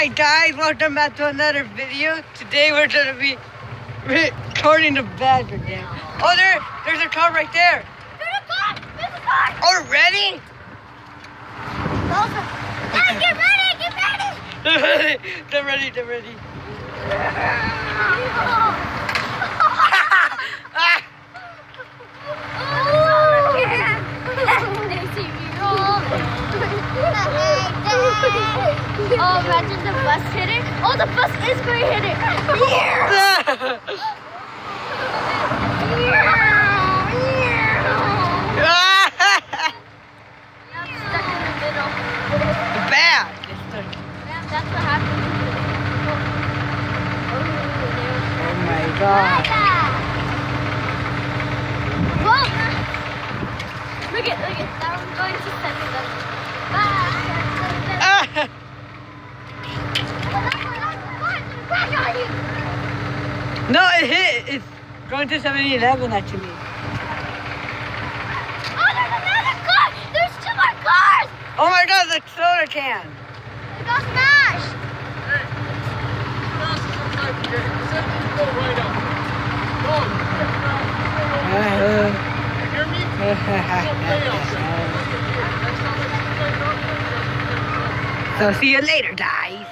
Alright guys, welcome back to another video. Today we're gonna be recording the Badger game. Oh there, there's a car right there. There's a car! There's a car! Already? Dad, get ready! Get ready! They're ready, they're ready, they're ready. Ah, They see me rolling. Oh, imagine the bus hit it. Oh, the bus is going to hit it. I'm stuck in the middle. Bad. Yeah, that's what happened. Oh my god. No, it hit. It's going to 7-Eleven actually. Oh, there's another car! There's two more cars! Oh my god, the soda can. It got smashed! Hey, so see you later, guys.